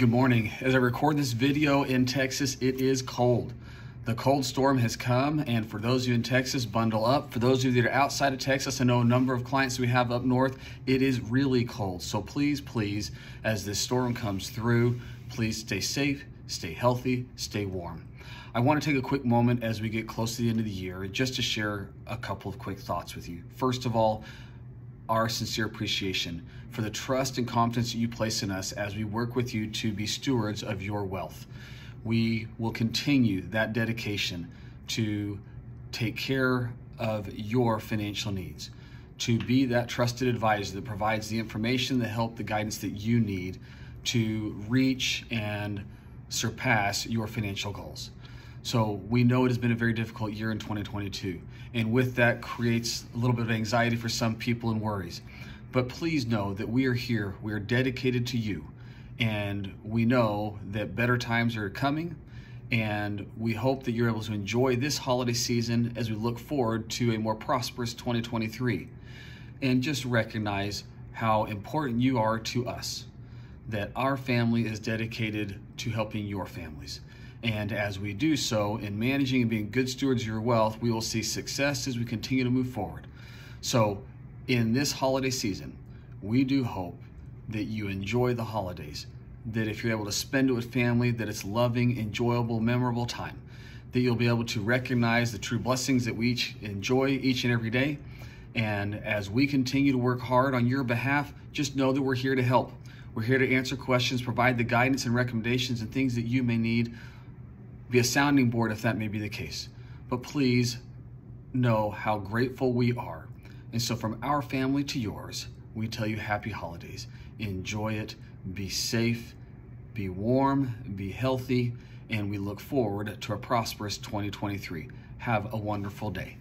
Good morning. As I record this video in Texas, it is cold. The cold storm has come, and for those of you in Texas, bundle up. For those of you that are outside of Texas, I know a number of clients we have up north, it is really cold. So please, please, as this storm comes through, please stay safe, stay healthy, stay warm. I want to take a quick moment as we get close to the end of the year just to share a couple of quick thoughts with you. First of all, our sincere appreciation for the trust and confidence that you place in us as we work with you to be stewards of your wealth. We will continue that dedication to take care of your financial needs, to be that trusted advisor that provides the information, the help, the guidance that you need to reach and surpass your financial goals. So we know it has been a very difficult year in 2022. And with that creates a little bit of anxiety for some people and worries. But please know that we are here. We are dedicated to you. And we know that better times are coming. And we hope that you're able to enjoy this holiday season as we look forward to a more prosperous 2023. And just recognize how important you are to us, that our family is dedicated to helping your families. And as we do so in managing and being good stewards of your wealth, we will see success as we continue to move forward. So, in this holiday season, we do hope that you enjoy the holidays, that if you're able to spend it with family, that it's loving, enjoyable, memorable time, that you'll be able to recognize the true blessings that we each enjoy each and every day. And as we continue to work hard on your behalf, just know that we're here to help. We're here to answer questions, provide the guidance and recommendations and things that you may need be a sounding board if that may be the case. But please know how grateful we are. And so, from our family to yours, we tell you happy holidays. Enjoy it, be safe, be warm, be healthy, and we look forward to a prosperous 2023. Have a wonderful day.